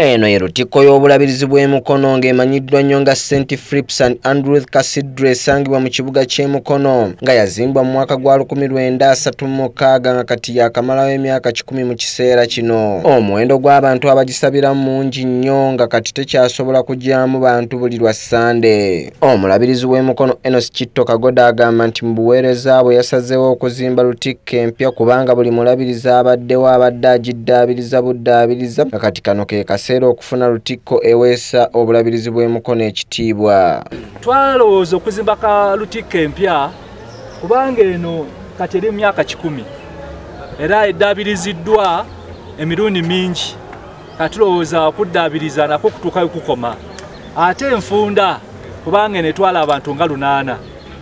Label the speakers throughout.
Speaker 1: eno ye lutikko y'obulabirizi bw'emukono ng'emanyiddwa nnyo nga st philips and andrews cathedral esangibwa mu kibuga ky'emukono nga yazimbwa mu mwaka gwa 1936 nga kati yakamalawo emyaka 1 mu kiseera kino. Omuwendo gw'abantu abagisabiramu mungi nnyo nga kati tekyasobola kujyamu bantu buli lwa sande. Omulabirizi w'emukono enos kitto kagoda agamba nti mu buweereza bwe yasazeewo okuzimba lutikko empya kubanga buli mulabirizi abaddewo abadde agiddaabiriza buddaabiriza nga kati kano ke kaseera okufuna lutikko eweesa obulabirizi bw'emukono ekitiibwa.
Speaker 2: Twalowooza okuzimba ka lutikko empya kubanga eno kati eri mu myaka kikumi. Era eddaabiriziddwa emirundi mingi. Katulowooza okuddaabiriza nako kutuukayo kukoma. Ate enfunda kubanga eno etwala abantu nga lunaana.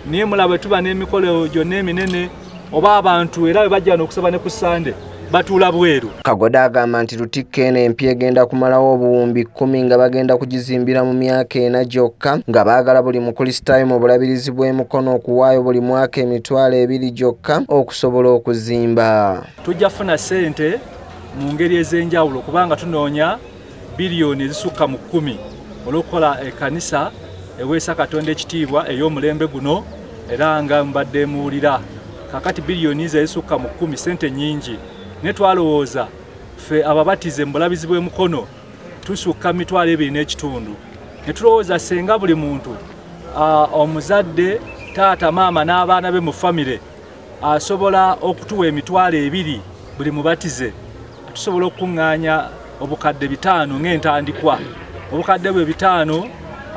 Speaker 2: Naye mulaba bwe tuba n'emikolo gyonna eminene oba abantu era bwe bajja n'okusaba ne ku sande batuula bweru.
Speaker 1: Kagoda agamba nti lutikko eno empya egenda kumalawo obuwumbi kkumi nga bagenda kugizimbira mu myaka ena gyokka nga baagala buli mukristaayo mu bulabirizi bw'emukono okuwaayo buli mwaka emitwalo ebiri gyokka okusobola okuzimba.
Speaker 2: Tujja kufuna ssente mu ngeri ez'enjawulo kubanga tunoonya biliyoni ezisukka mu kkumi olw'okukola ekkanisa eweesa katonda ekitiibwa ey'omulembe guno era nga mbadde muwulira. Kakati biliyoni zo ezisukka mu kkumi sente nnyingi naye twalowooza ffe ababatize mu bulabizi bw'emukono tusukka mitwalo ebiri n'ekitundu. Ne tulowooza senga buli muntu omuzadde taata maama n'abaana be mu famire asobola okutuwa emitwalo ebiri buli mubatize tusobola okukuŋŋaanya obukadde bitaano ng'entandikwa. Obukadde bwe bitaano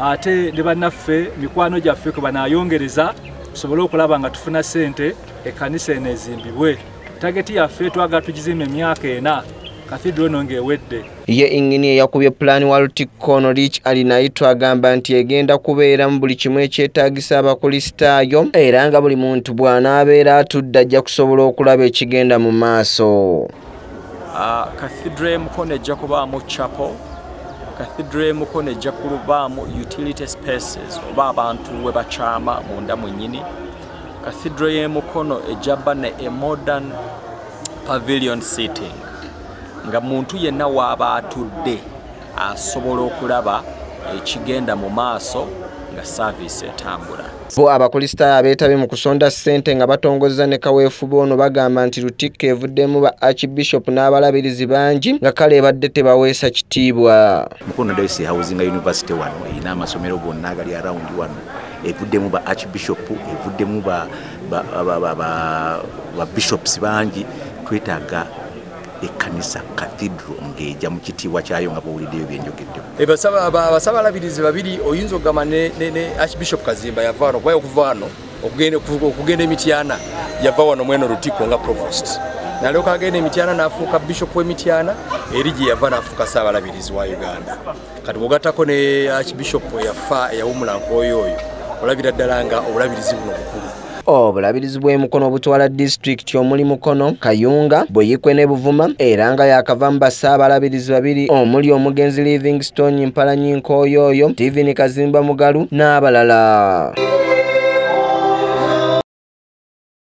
Speaker 2: ate ne bannaffe mikwano gyaffe kwe banaayongereza tusobole okulaba nga tufuna ssente ekkanisa eno ezimbibwe tageti yaffe twagala tugizimba emyaka ena kathidro eno ng'ewedde.
Speaker 1: Ye ingini eyakubye pulaani wa lutikko ono rich alinaitw agamba nti egenda kubeeramu buli kimu ekyetaagisa abakristaayo era nga buli muntu bw'anaabeera atudde ajja kusobola okulaba ekigenda mu maaso.
Speaker 3: Kathidro emukono ejja kubaamu chapel kathidro emukono ejja kubaamu utility spaces oba abantu we bakyama munda mwennyini kathidro y'emukono ejja bba ne a modern pavilion seating nga muntu yenna waaba atudde asobola okulaba ekigenda mu maaso nga saaviisi etambula.
Speaker 1: Bo abakristaayo abeetabye mu kusonda ssente nga batongozza ne kaweefuba ono bagamba nti lutikko evuddemu ba archbishop n'abalabirizi bangi nga kale ebadde tebaweesa kitiibwa.
Speaker 4: Mukono dayosisi housing university wano erina amasomero gonna agali arawundi wano evuddemu ba archbishop evuddemu babishops bangi twetaaga ekkanisa cathedral ng'ejja mu kitiibwa kyayo nga bawuliddeyo byenjogeddewo
Speaker 5: abasabalabirizi babiri oyinza okugamba ne archbishop kazimba yava wano kubayo okuva wano okugenda emityana yava wano mweno lutikko nga provost. Nalyoka agenda emityana n'afuuka bishop w'emityana eri gye yava n'afuuka saabalabirizi wa uganda. Kati bwogattako ne archbishop yafa eyawumula nkooyo oyo olabira ddala nga obulabirizi buno bukulu.
Speaker 1: Obulabirizi bw'emukono obutwala disitulikiti omuli mukono kayunga bweyikwe ne buvuma era nga yakava mu basaabalabirizi babiri omuli omugenzi livingstone mpalanyi nkooyooyo stephen kazimba mugalu n'abalala